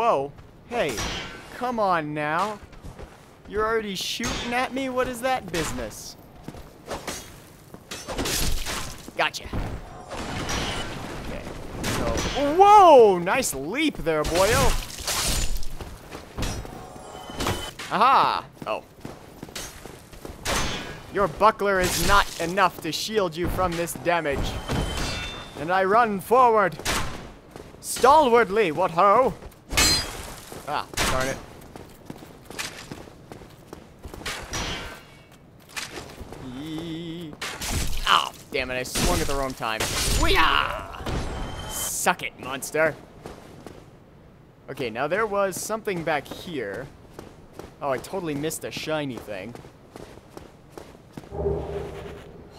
Whoa. Hey, come on now. You're already shooting at me? What is that business? Gotcha. Okay. So, whoa! Nice leap there, boyo. Aha! Oh. Your buckler is not enough to shield you from this damage. And I run forward. Stalwardly, what ho? Ah, darn it. Yee. Oh, damn it, I swung at the wrong time. Weeah! Suck it, monster. Okay, now there was something back here. Oh, I totally missed a shiny thing.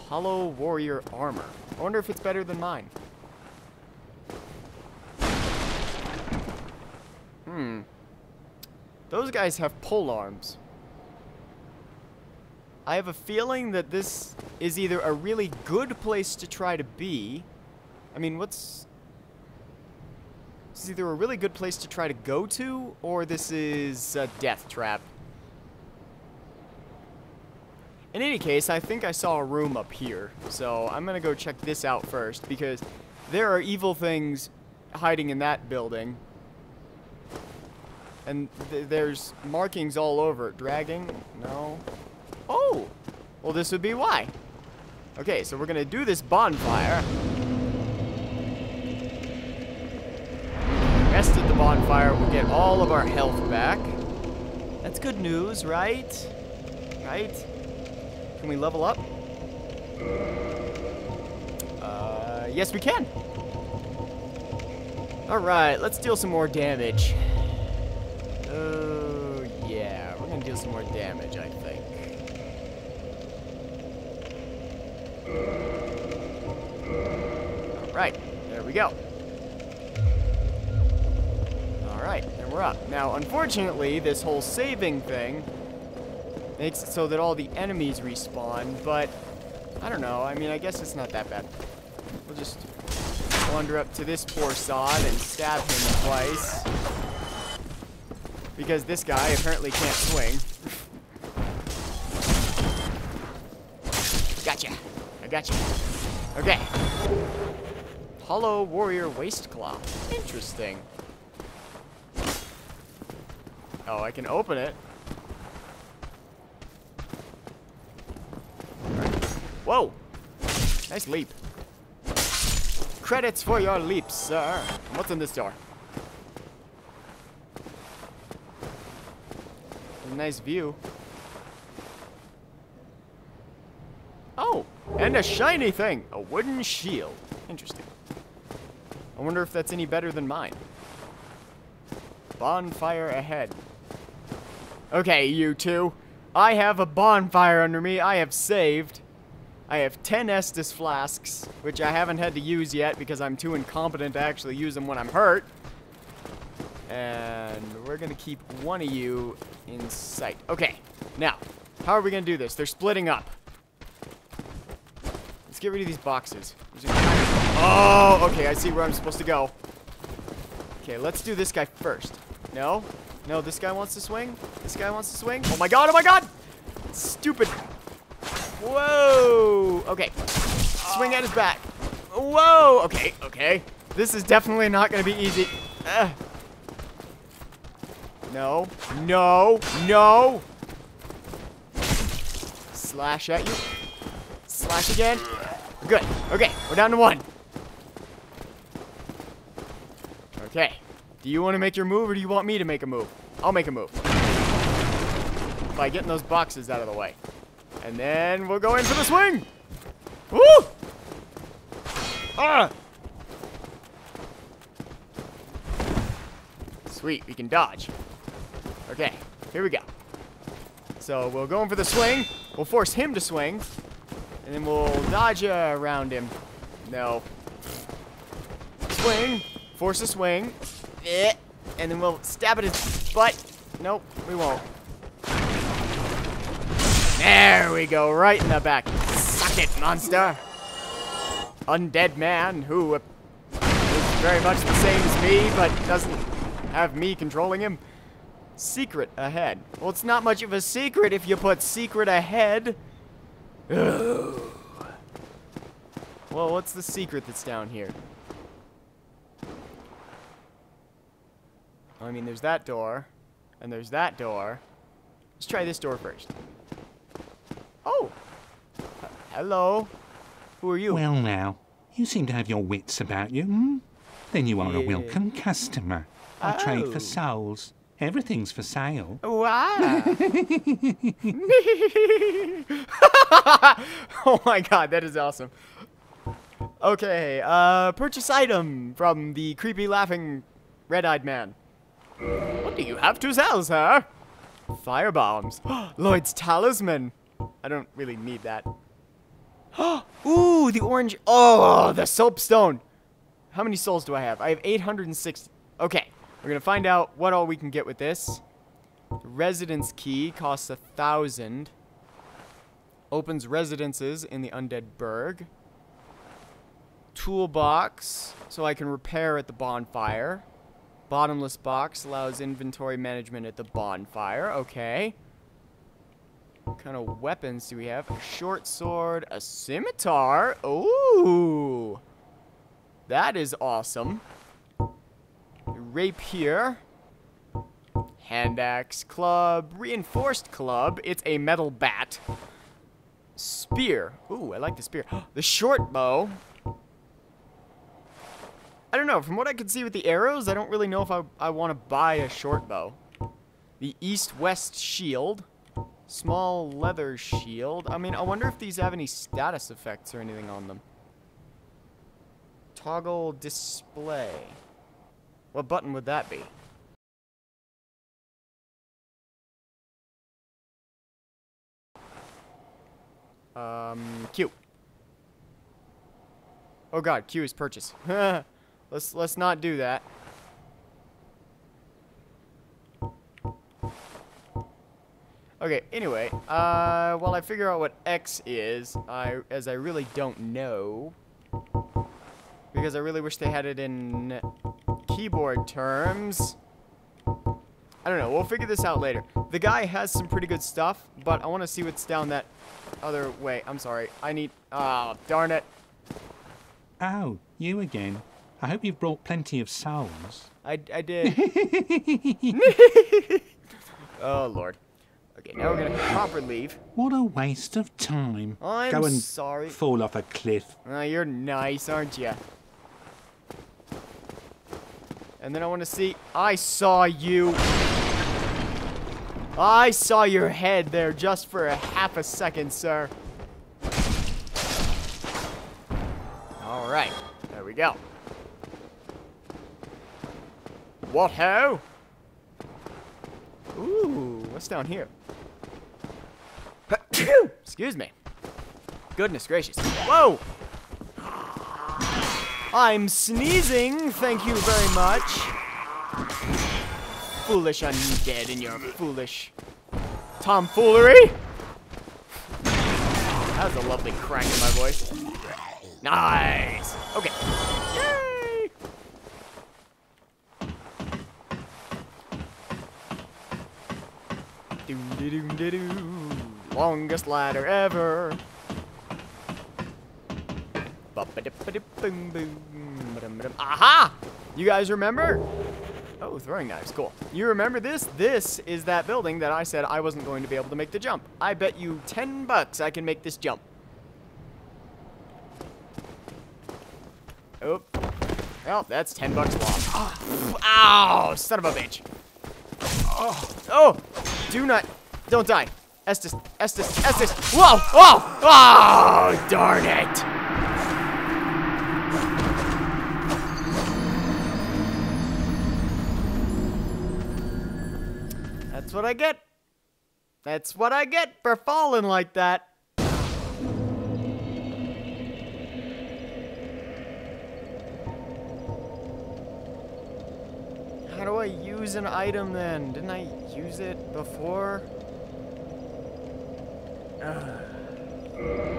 Hollow Warrior Armor. I wonder if it's better than mine. Those guys have pole arms. I have a feeling that this is either a really good place to try to be. I mean, what's... This is either a really good place to try to go to, or this is a death trap. In any case, I think I saw a room up here, so I'm gonna go check this out first, because there are evil things hiding in that building. And th there's markings all over. Dragging? No. Oh! Well, this would be why. Okay, so we're gonna do this bonfire. Rest at the bonfire, we'll get all of our health back. That's good news, right? Right? Can we level up? Uh, yes we can. Alright, let's deal some more damage. Oh, yeah, we're gonna deal some more damage, I think. Alright, there we go. Alright, and we're up. Now, unfortunately, this whole saving thing makes it so that all the enemies respawn, but I don't know. I mean, I guess it's not that bad. We'll just wander up to this poor sod and stab him twice. Because this guy apparently can't swing. Gotcha. I gotcha. Okay. Hollow Warrior Waistcloth. Interesting. Oh, I can open it. Whoa! Nice leap. Credits for your leap, sir. What's in this door? Nice view. Oh, and a shiny thing. A wooden shield. Interesting. I wonder if that's any better than mine. Bonfire ahead. Okay, you two. I have a bonfire under me. I have saved. I have 10 Estus flasks, which I haven't had to use yet because I'm too incompetent to actually use them when I'm hurt. And we're going to keep one of you in sight. Okay, now, how are we going to do this? They're splitting up. Let's get rid of these boxes. Oh, okay, I see where I'm supposed to go. Okay, let's do this guy first. No? No, this guy wants to swing? This guy wants to swing? Oh my god, oh my god! Stupid. Whoa! Okay. Swing at his back. Whoa! Okay, okay. This is definitely not going to be easy. No. No. No. Slash at you. Slash again. Good. Okay, we're down to one. Okay. Do you want to make your move or do you want me to make a move? I'll make a move. By getting those boxes out of the way. And then we'll go in for the swing. Woo! Ah! Sweet, we can dodge. Okay, here we go. So we'll go in for the swing. We'll force him to swing. And then we'll dodge uh, around him. No. Swing. Force a swing. And then we'll stab at his butt. Nope, we won't. There we go, right in the back. Suck it, monster. Undead man who is very much the same as me, but doesn't have me controlling him. Secret ahead. Well, it's not much of a secret if you put secret ahead. Ugh. Well, what's the secret that's down here? I mean, there's that door, and there's that door. Let's try this door first. Oh! Hello. Who are you? Well, now, you seem to have your wits about you, hmm? Then you are a welcome customer. I trade Oh. for souls. Everything's for sale. Wow. oh my god, that is awesome. Okay, uh, purchase item from the creepy laughing red-eyed man. What do you have to sell, sir? Fire bombs. Lloyd's talisman. I don't really need that. Ooh, the orange. Oh, the soapstone. How many souls do I have? I have 860. Okay, we're gonna find out what all we can get with this. Residence key costs a thousand. Opens residences in the undead burg. Toolbox, so I can repair at the bonfire. Bottomless box allows inventory management at the bonfire. Okay. What kind of weapons do we have? A short sword, a scimitar. Ooh. That is awesome. Rapier. Hand axe, club, reinforced club. It's a metal bat. Spear. Ooh, I like the spear. the short bow. I don't know. From what I can see with the arrows, I don't really know if I, I want to buy a short bow. The east-west shield. Small leather shield. I mean, I wonder if these have any status effects or anything on them. Toggle display. What button would that be? Um, Q. Oh god, Q is purchase. let's let's not do that. Okay, anyway, uh, while I figure out what X is, I as I really don't know, because I really wish they had it in keyboard terms. I don't know. We'll figure this out later. The guy has some pretty good stuff, but I want to see what's down that other way. I'm sorry. I need. Ah, darn it. Oh, you again. I hope you've brought plenty of souls. I, I did. oh, Lord. Okay, now we're going to proper leave. What a waste of time. I'm Go and sorry. fall off a cliff. Oh, you're nice, aren't you? And then I want to see. I saw you. I saw your head there just for a half a second, sir. All right. There we go. What ho? Ooh, what's down here? Excuse me. Goodness gracious. Whoa! I'm sneezing, thank you very much. Foolish undead in your foolish tomfoolery. That was a lovely crack in my voice. Nice. Okay. Yay! Doom de doom de. Longest ladder ever. Aha! You guys remember? Oh, throwing knives, cool. You remember this? This is that building that I said I wasn't going to be able to make the jump. I bet you 10 bucks I can make this jump. Oh. Well, that's 10 bucks lost. Oh, ow, son of a bitch. Oh, oh, do not, don't die. Estus, Estus, Estus. Whoa, whoa, oh, darn it. That's what I get. That's what I get for falling like that. How do I use an item then? Didn't I use it before? Ugh.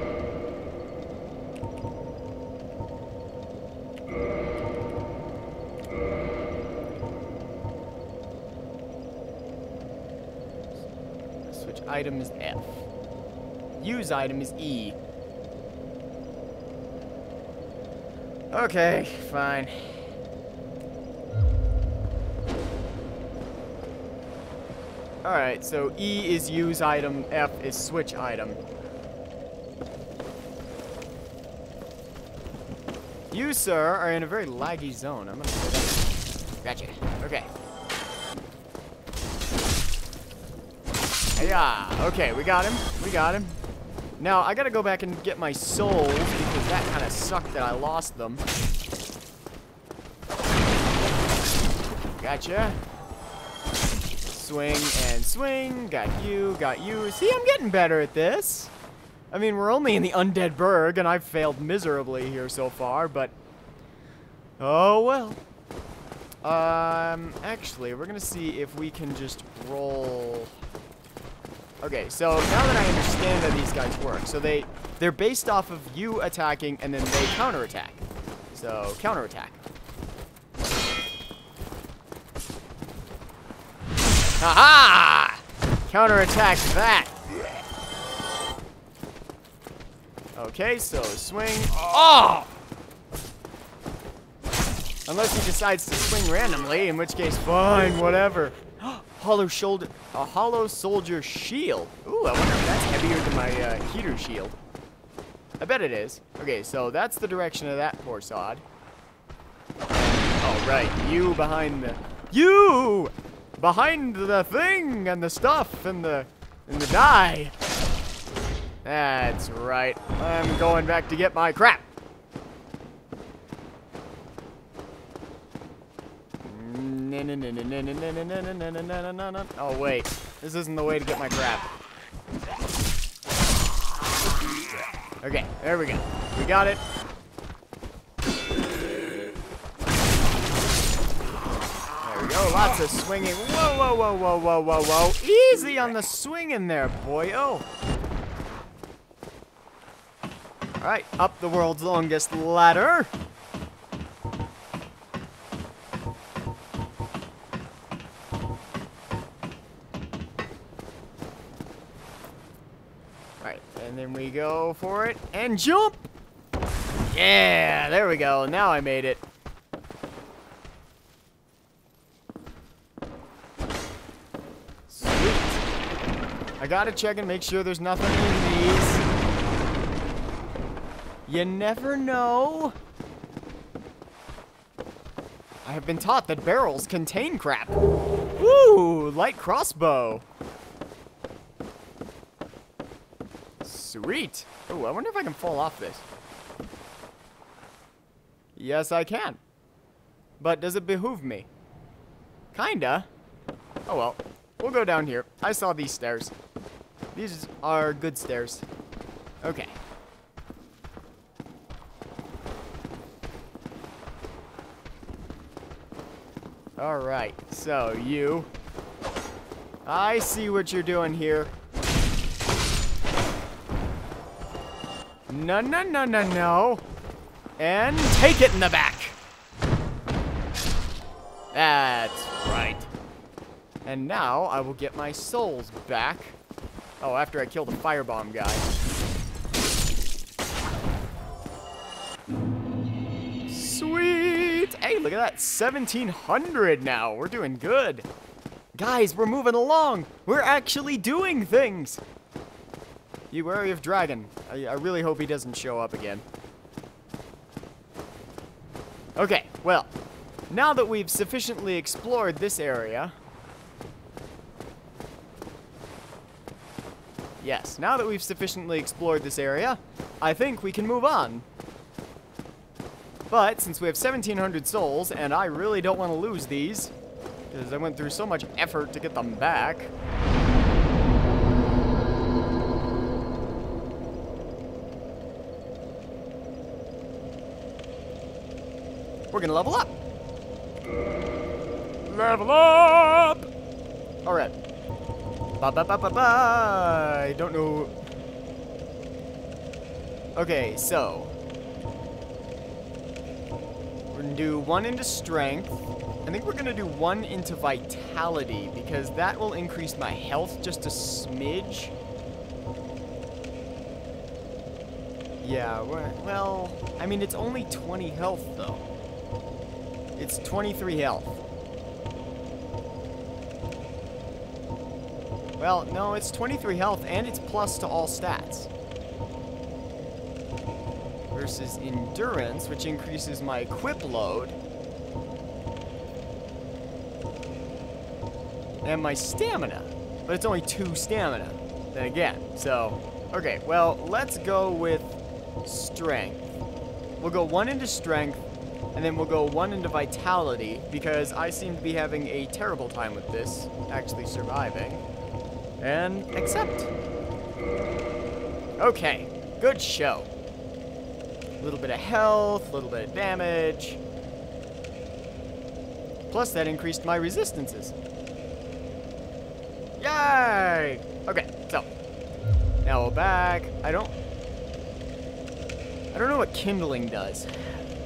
Item is F. Use item is E. Okay, fine. Alright, so E is use item, F is switch item. You, sir, are in a very laggy zone. I'm gonna. Gotcha. Okay. Yeah. Okay, we got him. We got him. Now, I gotta go back and get my souls because that kind of sucked that I lost them. Gotcha. Swing and swing. Got you, got you. See, I'm getting better at this. I mean, we're only in the Undead Burg, and I've failed miserably here so far, but... Oh, well. Um, actually, we're gonna see if we can just roll... Okay, so now that I understand how these guys work, so they, they're based off of you attacking, and then they counterattack. So, counterattack. Haha! Counterattack that! Okay, so swing. Oh! Unless he decides to swing randomly, in which case, fine, whatever. Hollow shoulder, a hollow soldier shield. Ooh, I wonder if that's heavier than my uh, heater shield. I bet it is. Okay, so that's the direction of that poor sod. Oh, right, you behind the... You! Behind the thing and the stuff and the... and the die. That's right. I'm going back to get my crap. Oh, wait. This isn't the way to get my crap. Okay, there we go. We got it. There we go. Lots of swinging. Whoa, whoa, whoa, whoa, whoa, whoa, whoa. Easy on the swinging there, boy. Oh. Alright, up the world's longest ladder. Go for it and jump! Yeah, there we go. Now I made it. Sweet. I gotta check and make sure there's nothing in these. You never know. I have been taught that barrels contain crap. Woo! Light crossbow. Sweet. Oh, I wonder if I can fall off this. Yes, I can. But does it behoove me? Kinda. Oh well. We'll go down here. I saw these stairs. These are good stairs. Okay. Alright, so you. I see what you're doing here. No, no, no, no, no. And take it in the back. That's right. And now I will get my souls back. Oh, after I kill the firebomb guy. Sweet! Hey, look at that. 1700 now. We're doing good. Guys, we're moving along. We're actually doing things. You wary of dragon. I, I really hope he doesn't show up again. Okay, well, now that we've sufficiently explored this area... Yes, now that we've sufficiently explored this area, I think we can move on. But, since we have 1,700 souls, and I really don't want to lose these, because I went through so much effort to get them back... We're gonna level up. Level up! Alright. Ba ba ba ba ba! I don't know. Okay, so. We're gonna do one into strength. I think we're gonna do one into vitality because that will increase my health just a smidge. Yeah, well, I mean, it's only 20 health though. It's 23 health. Well, no, it's 23 health and it's plus to all stats versus endurance, which increases my equip load. And my stamina. But it's only two stamina. Then again, so... Okay, well, let's go with strength. We'll go one into strength, and then we'll go one into vitality, because I seem to be having a terrible time with this, actually surviving. And accept. Okay, good show. A little bit of health, a little bit of damage. Plus that increased my resistances. Yay! Okay, so. Now we're back. I don't... I don't know what kindling does.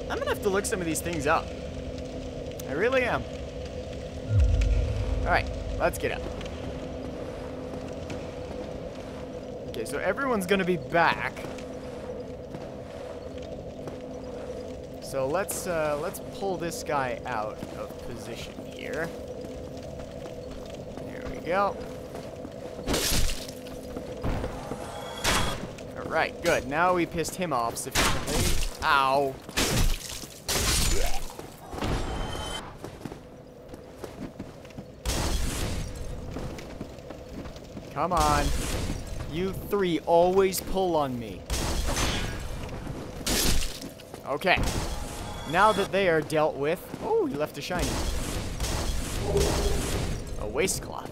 I'm gonna have to look some of these things up. I really am. Alright, let's get up. Okay, so everyone's gonna be back. So let's uh, let's pull this guy out of position here. There we go. All right, good. Now we pissed him off sufficiently. Ow. Come on. You three always pull on me. Okay. Now that they are dealt with... Oh, you left a shiny. A waste cloth.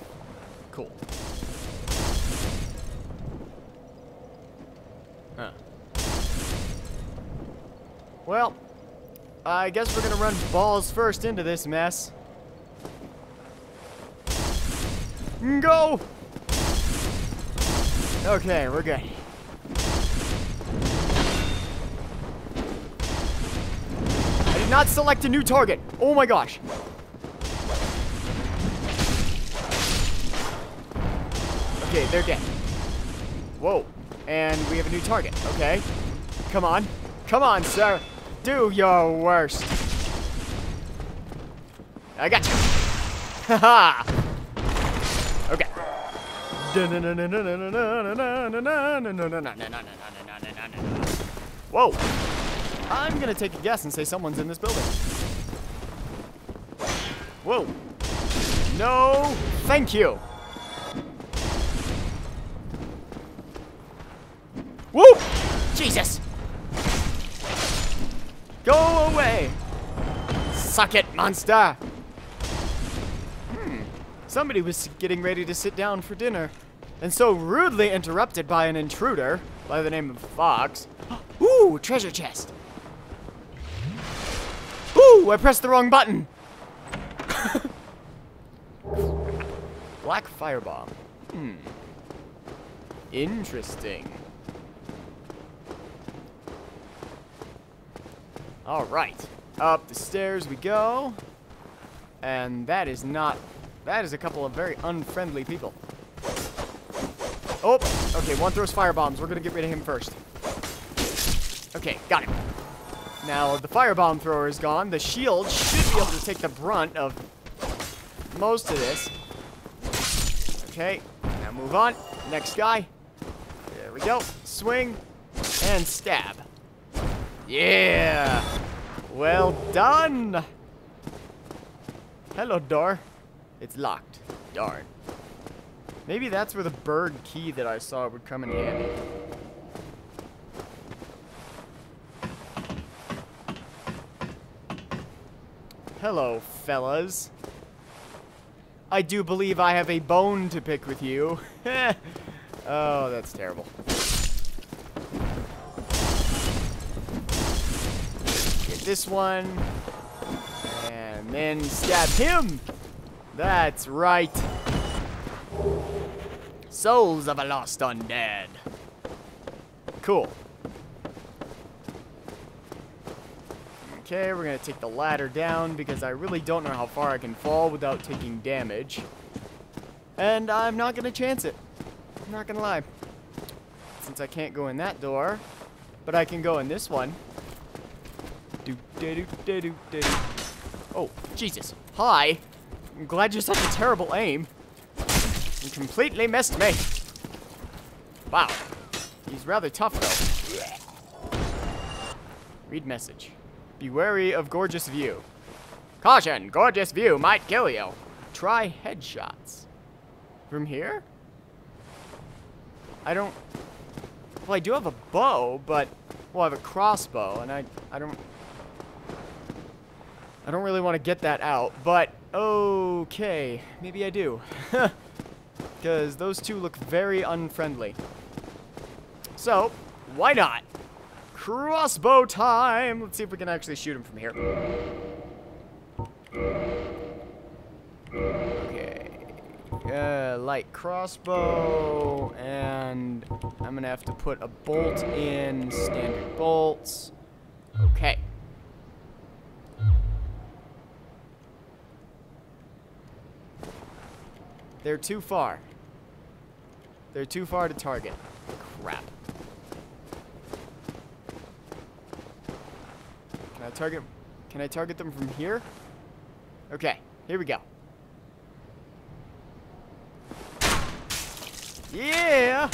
Cool. Huh. Well, I guess we're gonna run balls first into this mess. Go! Okay, we're good. I did not select a new target. Oh my gosh. Okay, they're dead. Whoa. And we have a new target. Okay. Come on. Come on, sir. Do your worst. I got you. Haha. okay. Whoa. I'm gonna take a guess and say someone's in this building. Whoa. No, thank you. Whoop! Jesus! Go away! Suck it, monster! Hmm. Somebody was getting ready to sit down for dinner, and so rudely interrupted by an intruder by the name of Fox. Ooh, treasure chest! Ooh, I pressed the wrong button. Black firebomb. Hmm. Interesting. Alright. Up the stairs we go. And that is not... That is a couple of very unfriendly people. Oh, okay, one throws firebombs. We're gonna get rid of him first. Okay, got him. Now, the firebomb thrower is gone. The shield should be able to take the brunt of most of this. Okay, now move on. Next guy. There we go. Swing and stab. Yeah! Well done! Hello, door. It's locked. Darn. Maybe that's where the bird key that I saw would come in handy. Hello, fellas. I do believe I have a bone to pick with you. oh, that's terrible. This one. And then stab him. That's right. Souls of a lost undead. Cool. Okay, we're gonna take the ladder down because I really don't know how far I can fall without taking damage. And I'm not gonna chance it. I'm not gonna lie. Since I can't go in that door, but I can go in this one. Do do do do do. Oh, Jesus. Hi. I'm glad you're such a terrible aim. You completely missed me. Wow. He's rather tough, though. Read message. Be wary of gorgeous view. Caution, gorgeous view might kill you. Try headshots. From here? I don't... Well, I do have a bow, but... Well, I have a crossbow, and I, I don't... I don't really want to get that out, but okay, maybe I do. Because those two look very unfriendly. So, why not? Crossbow time! Let's see if we can actually shoot him from here. Okay. Uh, light crossbow, and I'm gonna have to put a bolt in, standard bolts. Okay. They're too far. They're too far to target. Crap. Can I target... Can I target them from here? Okay, here we go. Yeah!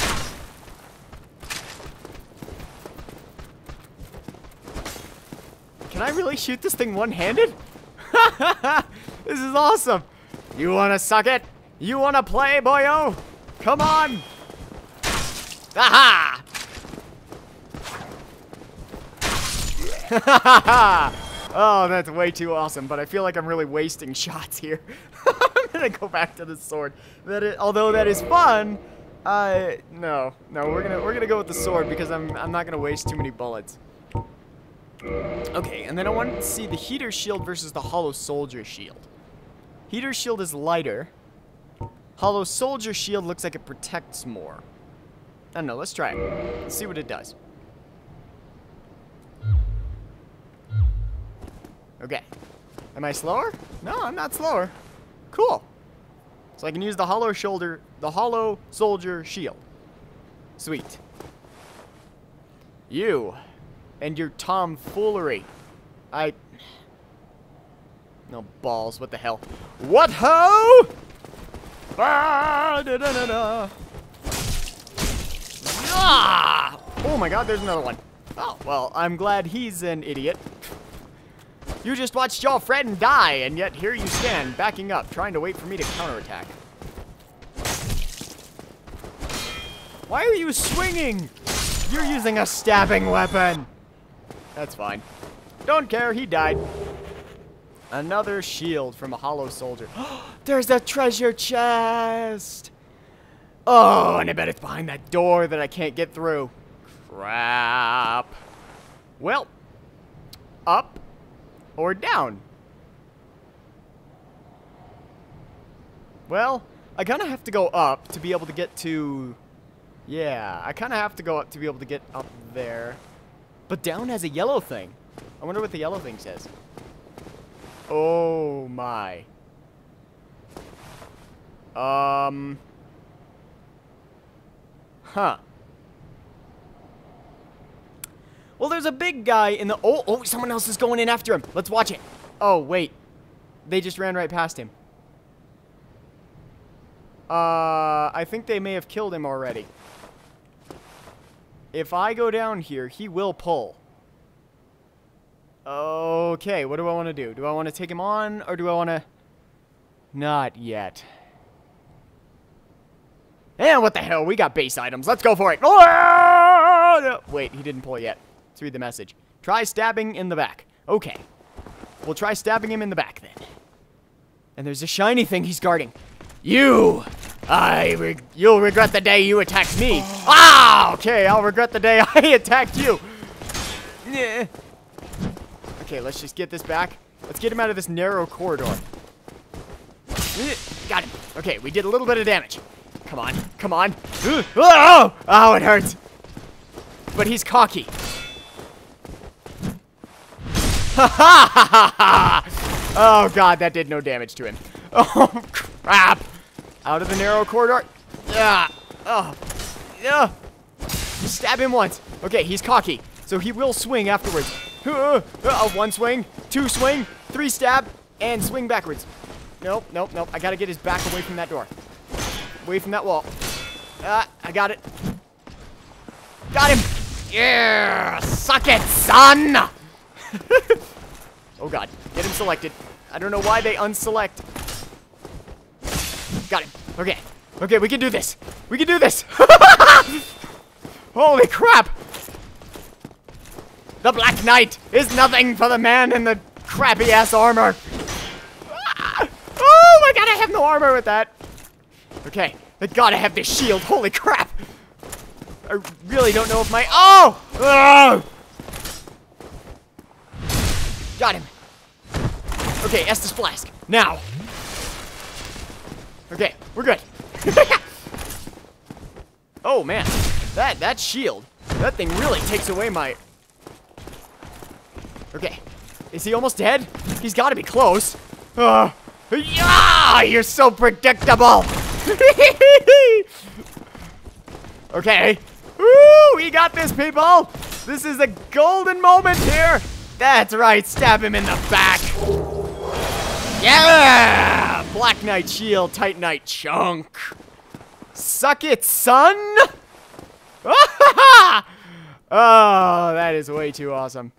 Can I really shoot this thing one-handed? this is awesome! You wanna suck it? You wanna play, boyo? Come on! Aha! Ha ha! Oh, that's way too awesome, but I feel like I'm really wasting shots here. I'm gonna go back to the sword. That is, although that is fun, no, no, we're gonna we're gonna go with the sword because I'm I'm not gonna waste too many bullets. Okay, and then I want to see the heater shield versus the hollow soldier shield. Heater shield is lighter, Hollow Soldier Shield looks like it protects more. I don't know, let's try it. Let's see what it does. Okay. Am I slower? No, I'm not slower. Cool. So I can use the hollow shoulder, the hollow soldier shield. Sweet. You and your tomfoolery. I... No balls, what the hell. What ho? Ah, da, da, da, ah! Oh my god, there's another one. Oh, well, I'm glad he's an idiot. You just watched your friend die, and yet here you stand, backing up, trying to wait for me to counterattack. Why are you swinging? You're using a stabbing weapon. That's fine. Don't care, he died. Another shield from a hollow soldier. There's a treasure chest! Oh, and I bet it's behind that door that I can't get through. Crap. Well, up or down? Well, I kind of have to go up to be able to get to... Yeah, I kind of have to go up to be able to get up there. But down has a yellow thing. I wonder what the yellow thing says. Oh my. Um. Huh. Well, there's a big guy in the... Oh, oh, someone else is going in after him. Let's watch it. Oh, wait. They just ran right past him. Uh, I think they may have killed him already. If I go down here, he will pull. Okay, what do I want to do? Do I want to take him on, or do I want to... Not yet. And what the hell? We got base items. Let's go for it. Oh. Wait, he didn't pull yet. Let's read the message. Try stabbing in the back. Okay. We'll try stabbing him in the back then. And there's a shiny thing he's guarding. You! I re you'll regret the day you attacked me. Ah! Okay, I'll regret the day I attacked you. Yeah. Okay, let's just get this back. Let's get him out of this narrow corridor. Got him. Okay, we did a little bit of damage. Come on, come on. Oh, oh, it hurts. But he's cocky. Ha ha ha ha! oh god, that did no damage to him. Oh crap! Out of the narrow corridor. Yeah. Oh. Yeah. Stab him once. Okay, he's cocky, so he will swing afterwards. Uh, one swing, two swing, three stab, and swing backwards. Nope, nope, nope. I gotta get his back away from that door. Away from that wall. Ah, I got it. Got him! Yeah! Suck it, son! oh god. Get him selected. I don't know why they unselect. Got him. Okay. Okay, we can do this. We can do this! Holy crap! The Black Knight is nothing for the man in the crappy ass armor. Ah! Oh my god, I have no armor with that. Okay, I gotta have this shield. Holy crap! I really don't know if my. Oh! oh! Got him. Okay, Estus Flask. Now. Okay, we're good. oh man, that that shield, that thing really takes away my. Okay, is he almost dead? He's got to be close. Uh, yeah, you're so predictable. okay. Woo, we got this, people. This is a golden moment here. That's right, stab him in the back. Yeah! Black Knight Shield, Titanite Chunk. Suck it, son! oh, that is way too awesome.